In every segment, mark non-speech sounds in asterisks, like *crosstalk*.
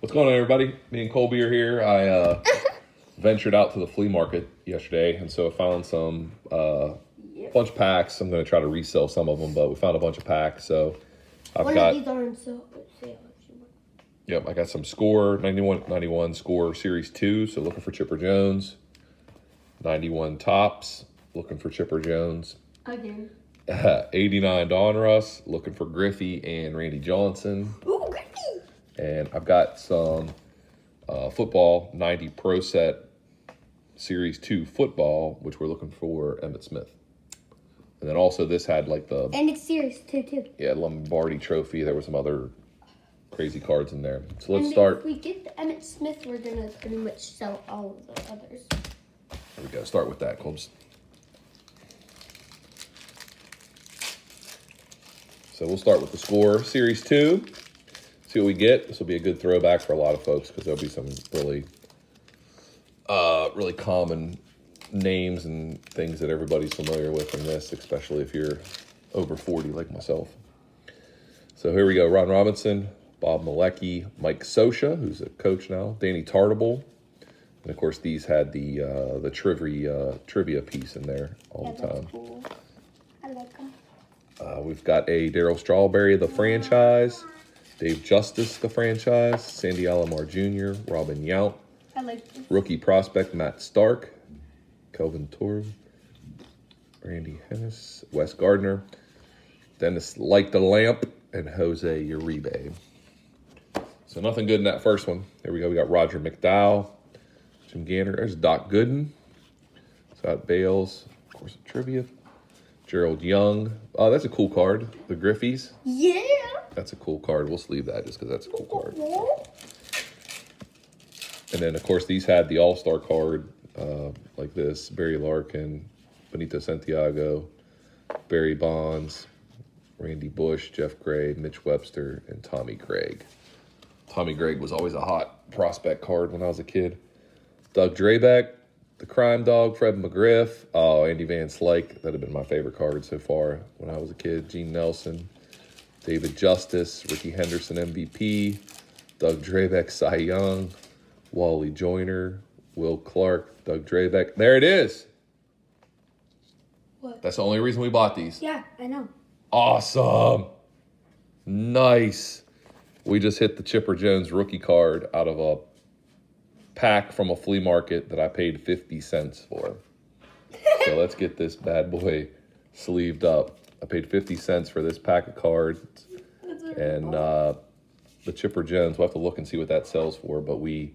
What's going on, everybody? Me and Colby are here. I uh, *laughs* ventured out to the flea market yesterday, and so I found some uh, Yep. bunch of packs. I'm going to try to resell some of them, but we found a bunch of packs. So I've One got of these are on sale. sale, yep, I got some score 91 91 score series two. So looking for Chipper Jones. 91 Topps. Looking for Chipper Jones. Again. *laughs* 89 Donruss. Looking for Griffey and Randy Johnson. Ooh, Griffey! And I've got some uh, football 90 Pro Set Series 2 football, which we're looking for Emmitt Smith. And then also this had like the And it's Series 2, too. yeah Lombardi Trophy. There were some other crazy cards in there. So let's and start. If we get the Emmitt Smith, we're gonna pretty much sell all of the others. Here we go. Start with that, Combs. So we'll start with the score Series 2. See what we get. This will be a good throwback for a lot of folks because there'll be some really, uh, really common names and things that everybody's familiar with in this, especially if you're over 40 like myself. So here we go. Ron Robinson, Bob Milacki, Mike Scioscia, who's a coach now, Danny Tartabull, and of course, these had the uh, the trivia uh, trivia piece in there all Yeah, the time. cool. I like them. Uh, we've got a Darryl Strawberry, of the franchise, Dave Justice, the franchise, Sandy Alomar Jr., Robin Yount, like rookie prospect Matt Stark, Kelvin Torve, Randy Hennis, Wes Gardner, Dennis Light the Lamp, and Jose Uribe. So nothing good in that first one. There we go. We got Roger McDowell, Jim Gantner. There's Doc Gooden. Scott Bailes, of course, a trivia. Gerald Young. Oh, that's a cool card. The Griffeys. Yeah! That's a cool card. We'll sleeve that just because that's a cool card. And then, of course, these had the All Star card uh, like this Barry Larkin, Benito Santiago, Barry Bonds, Randy Bush, Jeff Gray, Mitch Webster, and Tommy Gregg. Tommy Gregg was always a hot prospect card when I was a kid. Doug Drabek, the Crime Dog, Fred McGriff. Oh, Andy Van Slyke. That'd have been my favorite card so far when I was a kid. Gene Nelson, David Justice, Rickey Henderson MVP, Doug Drabek, Cy Young, Wally Joyner, Will Clark, Doug Drabek. There it is. What? That's the only reason we bought these. Yeah, I know. Awesome. Nice. We just hit the Chipper Jones rookie card out of a pack from a flea market that I paid 50 cents for. so let's get this bad boy sleeved up. I paid 50 cents for this pack of cards and uh, the Chipper Jones. We'll have to look and see what that sells for, but we,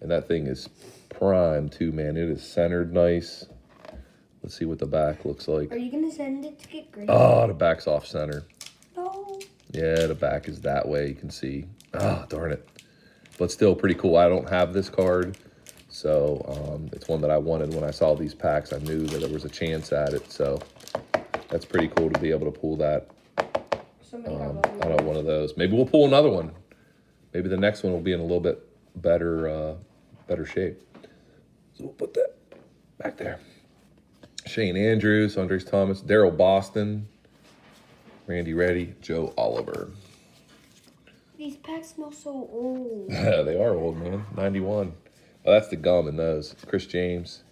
and that thing is prime too, man. It is centered nice. Let's see what the back looks like. Are you gonna send it to get graded? Oh, the back's off center. no. Yeah, the back is that way. You can see. Ah, darn it. But still pretty cool. I don't have this card. So um, it's one that I wanted when I saw these packs. I knew that there was a chance at it. So that's pretty cool to be able to pull that um, out of one of those. Maybe we'll pull another one. Maybe the next one will be in a little bit better uh, better shape. So we'll put that back there. Shane Andrews, Andres Thomas, Daryl Boston, Randy Ready, Joe Oliver. These packs smell so old. Yeah, *laughs* they are old, man. 91. Oh, that's the gum in those. Chris James,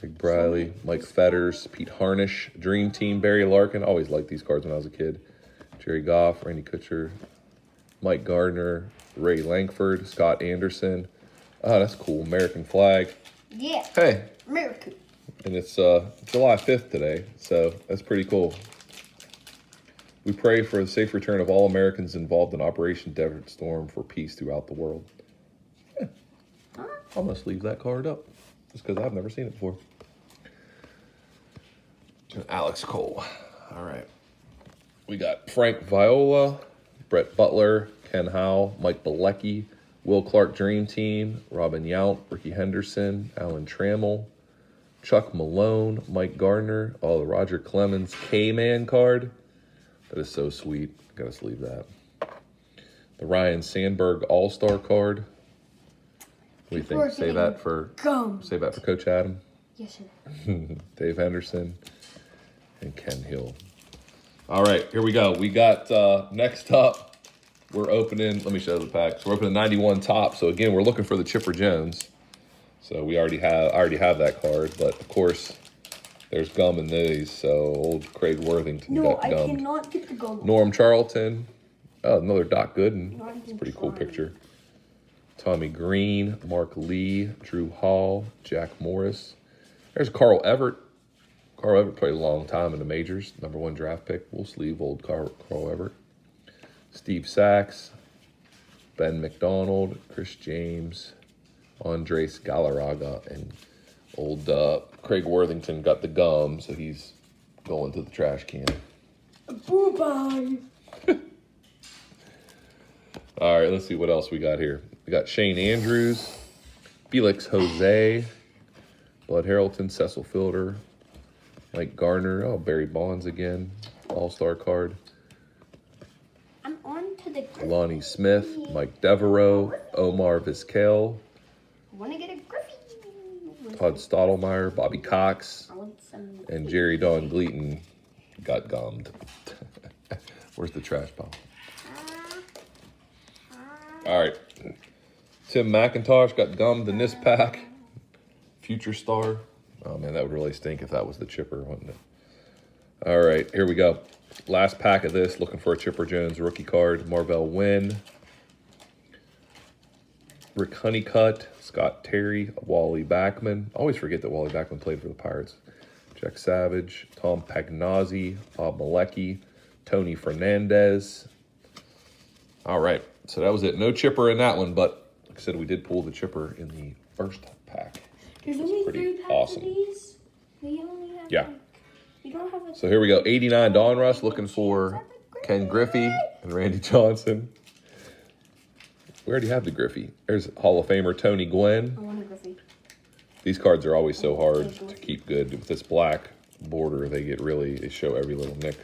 Greg Briley, Mike Fetters, Pete Harnisch, Dream Team, Barry Larkin. Always liked these cards when I was a kid. Jerry Goff, Randy Kutcher, Mike Gardner, Ray Lankford, Scott Anderson. Oh, that's cool. American flag. Yeah, Hey, America. and it's uh, July 5th today, so that's pretty cool. We pray for the safe return of all Americans involved in Operation Desert Storm for peace throughout the world. Yeah. I'm going to that card up just because I've never seen it before. Alex Cole. All right. We got Frank Viola, Brett Butler, Ken Howell, Mike Bielecki, Will Clark Dream Team, Robin Yount, Rickey Henderson, Alan Trammell, Chuck Malone, Mike Gardner, oh, the Roger Clemens K-Man card. That is so sweet. Gotta sleeve that. The Ryne Sandberg All-Star card. What do you People think? Save that for Gum. save that for Coach Adam, Yes, sir. *laughs* Dave Henderson, and Ken Hill. All right, here we go. We got uh, next up we're opening. Let me show the packs. We're opening 91 top. So again, we're looking for the Chipper Jones. So we already have. I already have that card, but of course, there's gum in these. So old Craig Worthington No, got I cannot get the gold. Norm Charlton. Oh, another Doc Gooden. It's a pretty cool picture. Tommy Greene, Mark Lee, Drew Hall, Jack Morris. There's Carl Everett. Carl Everett played a long time in the majors. Number one draft pick. We'll sleeve old Carl, Carl Everett. Steve Sax, Ben McDonald, Chris James, Andres Galarraga, and old uh, Craig Worthington got the gum, so he's going to the trash can. Boo bye. *laughs* All right, let's see what else we got here. We got Shane Andrews, Felix Jose, Bud Harrelson, Cecil Fielder, Mike Garner. Oh, Barry Bonds again, All Star card. I'm on to the Lonnie Smith, Mike Devereaux, Omar Vizquel, I want to get a Griffey. Todd Stottlemyre, Bobby Cox, I want some. and Jerry Don Gleaton got gummed. *laughs* Where's the trash pile? Uh-huh. All right. Tim McIntosh got gummed in this pack. Future star. Oh man, that would really stink if that was the chipper, wouldn't it? All right, here we go. Last pack of this. Looking for a Chipper Jones rookie card. Marvell Wynne. Rick Honeycutt. Scott Terry. Wally Backman. Always forget that Wally Backman played for the Pirates. Jack Savage. Tom Pagnozzi. Bob Milacki. Tony Fernandez. All right, so that was it. No chipper in that one, but like I said, we did pull the chipper in the first pack. There's only pretty three packs awesome. of these. We only have. Yeah. Like, we don't have a. So here we go. 89 Donruss looking for Ken Griffey and Randy Johnson. We already have the Griffey. There's Hall of Famer Tony Gwynn. I want a Griffey. These cards are always so oh, hard to keep good. With this black border, they get really, they show every little nick.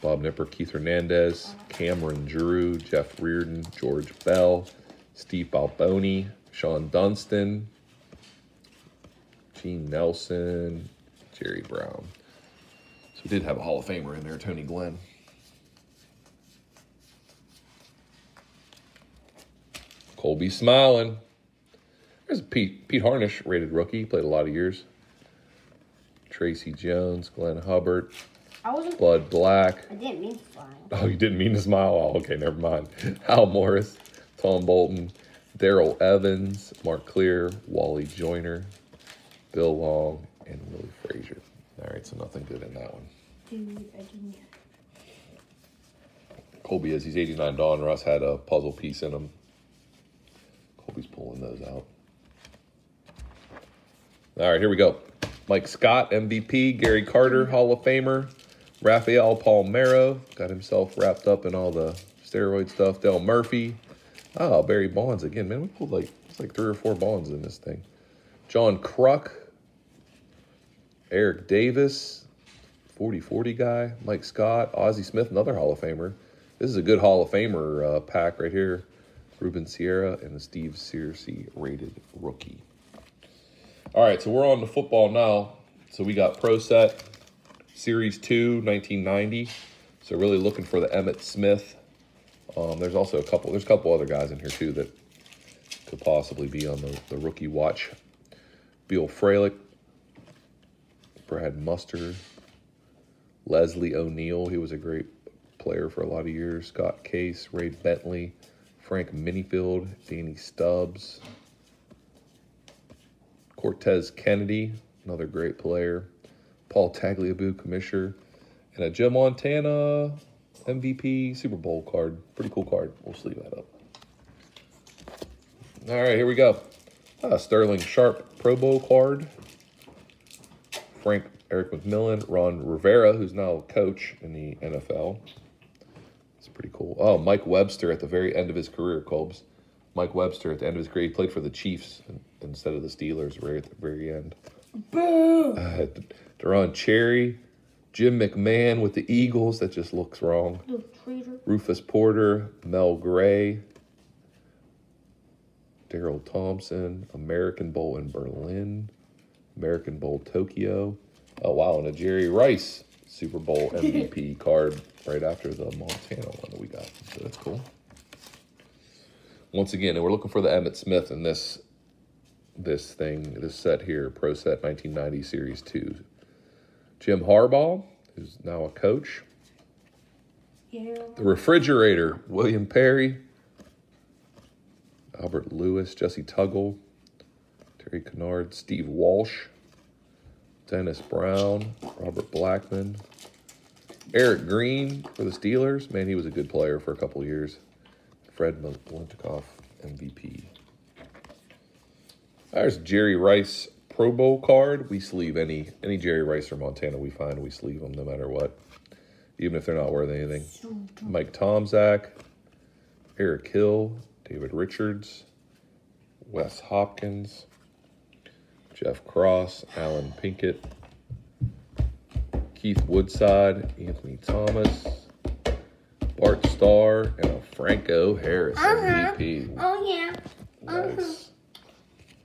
Bob Nipper, Keith Hernandez, Cameron Drew, Jeff Reardon, George Bell, Steve Balboni, Shawon Dunston, Gene Nelson, Jerry Brown. So we did have a Hall of Famer in there, Tony Glenn. Colby smiling. There's Pete Pete Harnisch, rated rookie, played a lot of years. Tracy Jones, Glenn Hubbard, I wasn't. Bud Black. I didn't mean to smile. Oh, you didn't mean to smile? Oh, okay, never mind. Hal Morris, Tom Bolton, Darrell Evans, Mark Clear, Wally Joyner, Bill Long, and Willie Fraser. All right, so nothing good in that one. Dude, I didn't. Colby, as he's 89, Donruss had a puzzle piece in him. Colby's pulling those out. All right, here we go. Mike Scott, MVP. Gary Carter, Hall of Famer. Rafael Palmeiro got himself wrapped up in all the steroid stuff. Del Murphy. Oh, Barry Bonds again. Man, we pulled like it's like three or four Bonds in this thing. John Kruk. Eric Davis. 40-40 guy, Mike Scott, Ozzie Smith, another Hall of Famer. This is a good Hall of Famer uh, pack right here. Ruben Sierra and the Steve Searcy rated rookie. All right, so we're on to football now. So we got Pro Set Series 2, 1990. So really looking for the Emmitt Smith. Um, there's also a couple, there's a couple other guys in here too that could possibly be on the, the rookie watch. Bill Fralic, Brad Muster, Leslie O'Neal, he was a great player for a lot of years. Scott Case, Ray Bentley, Frank Minifield, Danny Stubbs, Cortez Kennedy, another great player. Paul Tagliabue, commissioner, and a Joe Montana MVP Super Bowl card. Pretty cool card. We'll sleeve that up. All right, here we go. Uh, Sterling Sharpe Pro Bowl card. Frank Eric McMillan, Ron Rivera, who's now a coach in the NFL. Pretty cool. Oh, Mike Webster at the very end of his career, Colbs. Mike Webster at the end of his career, he played for the Chiefs instead of the Steelers right at the very end. Boo! Uh, Deron Cherry, Jim McMahon with the Eagles. That just looks wrong. Rufus Porter, Mel Gray, Daryl Thompson, American Bowl in Berlin, American Bowl Tokyo. Oh wow, and a Jerry Rice Super Bowl *laughs* MVP card right after the Montana one that we got. So that's cool. once again, and we're looking for the Emmitt Smith in this this thing, this set here, Pro Set 1990 Series 2. Jim Harbaugh, who's now a coach. Yeah. The Refrigerator, William Perry. Albert Lewis, Jessie Tuggle, Terry Kennard, Steve Walsh, Dennis Brown, Robert Blackmon, Eric Green for the Steelers. Man, he was a good player for a couple years. Fred Malintikoff, MVP. There's Jerry Rice Pro Bowl card. We sleeve any any Jerry Rice or Montana we find. We sleeve them no matter what, even if they're not worth anything. Mike Tomczak, Eric Hill, David Richards, Wes Hopkins, Jeff Cross, Alan Pinkett, Keith Woodside, Anthony Thomas, Bart Starr, and a Franco Harris Uh-huh. MVP. Oh yeah. Nice.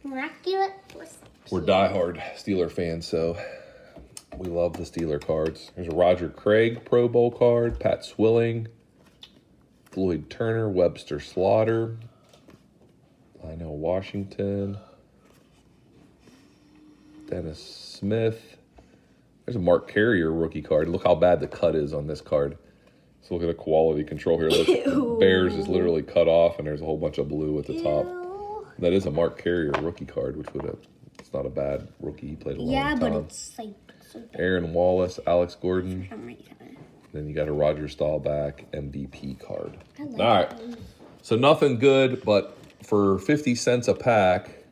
Miraculous. We're diehard Steeler fans, so we love the Steeler cards. There's a Roger Craig Pro Bowl card, Pat Swilling, Floyd Turner, Webster Slaughter, Lionel Washington, Dennis Smith. There's a Mark Carrier rookie card. Look how bad the cut is on this card. So look at the quality control here. Look, Bears is literally cut off, and there's a whole bunch of blue at the top. That is a Mark Carrier rookie card, which would have. It's not a bad rookie. He played a long Yeah, time. Yeah, but it's like so Aaron Wallace, Alex Gordon. I'm right here. Then you got a Roger Staubach MVP card. Like All right. So nothing good, but for 50 cents a pack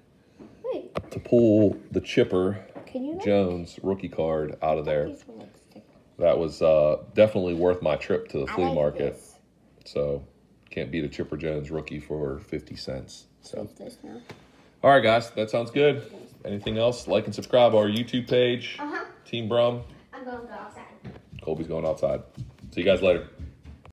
to pull the Chipper can you? like, Jones rookie card out of there, these were like stick- that was uh, definitely worth my trip to the flea like market. this. So can't beat a Chipper Jones rookie for 50 cents. So. Save this now. All right, guys, that sounds good. Anything else? Like and subscribe our YouTube page. Uh huh. Team Brum. I'm going to go outside. Colby's going outside. See you guys later.